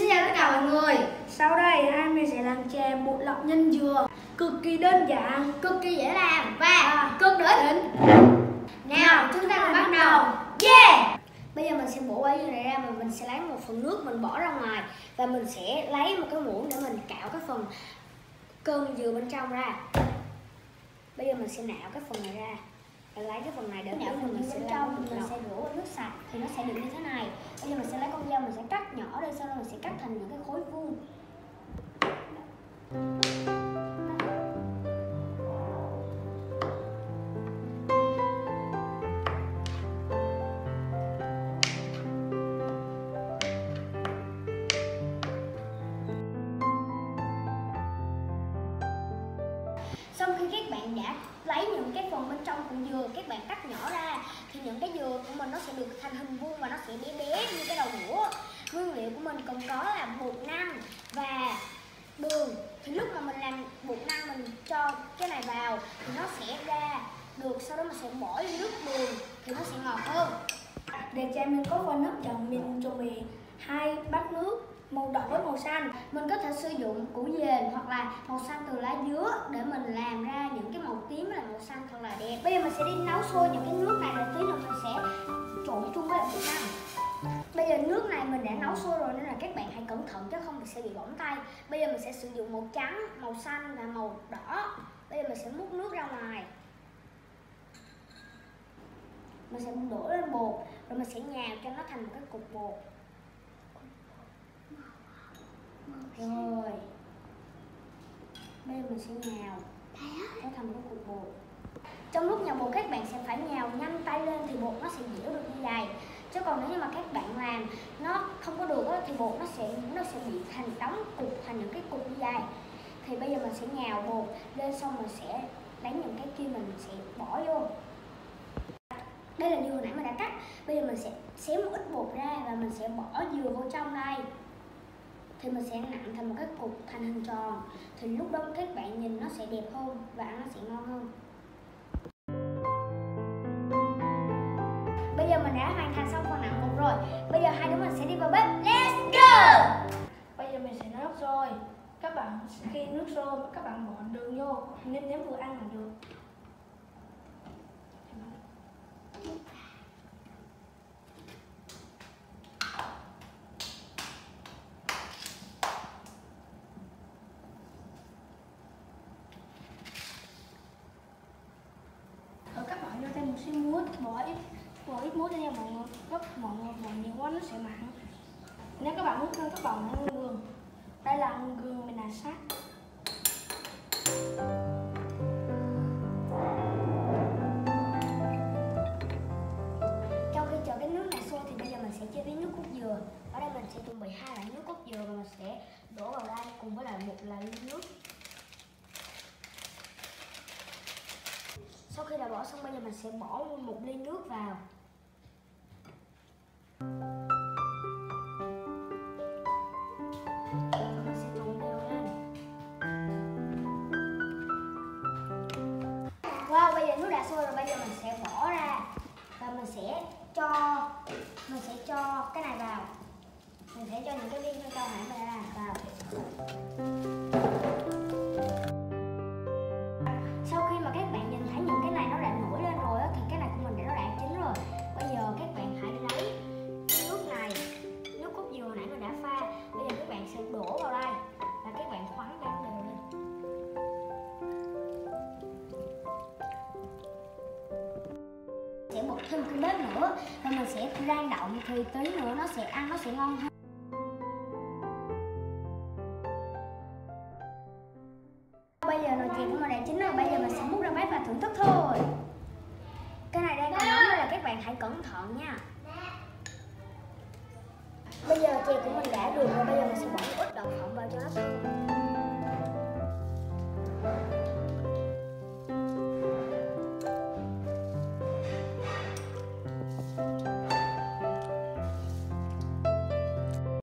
Xin chào tất cả mọi người. Sau đây hai mình sẽ làm chè bột lọc nhân dừa. Cực kỳ đơn giản. Cực kỳ dễ làm. Và À. cực đỉnh Nào chúng ta cùng bắt đầu. Yeah. Bây giờ mình sẽ bổ quả dừa này ra và mình sẽ lấy một phần nước mình bỏ ra ngoài. Và mình sẽ lấy một cái muỗng để mình cạo cái phần cơm dừa bên trong ra. Bây giờ mình sẽ nạo cái phần này ra lấy cái phần này để phần mình bên sẽ trong, mình lọc. sẽ rửa qua nước sạch thì nó sẽ được như thế này bây giờ mình sẽ lấy con dao mình sẽ cắt nhỏ đi sau đó mình sẽ cắt thành những cái khối vuông sau khi các bạn đã lấy những cái phần bên trong của dừa, các bạn cắt nhỏ ra, thì những cái dừa của mình nó sẽ được thành hình vuông và nó sẽ bé bé như cái đầu đũa. Nguyên liệu của mình còn có là bột năng và đường. Thì lúc mà mình làm bột năng mình cho cái này vào, thì nó sẽ ra được, sau đó mình sẽ bỏ vô nước đường, thì nó sẽ ngọt hơn. Để cho mình có phần nước dẫn, mình chuẩn bị hai bát nước màu đỏ với màu xanh. Mình có thể sử dụng củ dền hoặc là màu xanh từ lá dứa để mình làm ra những cái màu tím với lại màu xanh thật là đẹp bây giờ mình sẽ đi nấu sôi những cái nước này rồi tí nữa mình sẽ trộn chung với bột năng bây giờ nước này mình đã nấu sôi rồi nên là các bạn hãy cẩn thận chứ không thì sẽ bị bỏng tay. Bây giờ mình sẽ sử dụng màu trắng màu xanh và màu đỏ. Bây giờ mình sẽ múc nước ra ngoài. Mình sẽ đổ lên bột rồi mình sẽ nhào cho nó thành một cái cục bột. Rồi. Bây giờ mình sẽ nhào nó thành một cái cục bột trong lúc nhào bột các bạn sẽ phải nhào nhanh tay lên thì bột nó sẽ dẻo được như này. chứ còn nếu như mà các bạn làm nó không có được thì bột nó sẽ nó sẽ bị thành đóng cục, thành những cái cục như vậy. Thì bây giờ mình sẽ nhào bột lên xong mình sẽ lấy những cái kia mình sẽ bỏ vô. Đây là dừa hồi nãy mình đã cắt. Bây giờ mình sẽ xé một ít bột ra và mình sẽ bỏ dừa vô trong đây. Thì mình sẽ nặn thành một cái cục thành hình tròn. Thì lúc đó các bạn nhìn nó sẽ đẹp hơn và ăn nó sẽ ngon hơn. Giờ mình đã hoàn thành xong phần nặn bột rồi. Bây giờ hai đứa mình sẽ đi vào bếp. Let's go! Bây giờ mình sẽ nấu nước sôi. Các bạn, khi nước sôi các bạn bỏ đường vô Nêm nếm vừa ăn là được. Rồi các bạn vô thêm một xíu muối, bỏ ít bỏ ít muối cho nha mọi người rất mọi người bỏ nhiều quá, nó sẽ mặn nếu các bạn muốn thêm các bạn ăn gừng đây là gừng mình là sát. Trong khi chờ cái nước này sôi thì bây giờ mình sẽ chế biến nước cốt dừa. Ở đây mình sẽ chuẩn bị hai loại nước cốt dừa và mình sẽ đổ vào đây cùng với lại một loại nước. Sau khi đã bỏ xong bây giờ mình sẽ bỏ một ly nước vào. Mình sẽ trộn đều lên Wow, bây giờ nước đã sôi rồi, bây giờ mình sẽ bỏ ra. Và mình sẽ cho mình sẽ cho cái này vào. Mình sẽ cho những cái viên bên trong này ra vào. Sẽ bật thêm cái bếp nữa. Và mình sẽ rang động thì tí nữa nó sẽ ăn, nó sẽ ngon hơn. Bây giờ nồi chè của mình đã chín rồi, bây giờ mình sẽ múc ra bếp và thưởng thức thôi. Cái này đang còn nóng nên là các bạn hãy cẩn thận nha. Bây giờ chè của mình đã được rồi, bây giờ mình sẽ bỏ một ít đậu phộng vào cho nó thơm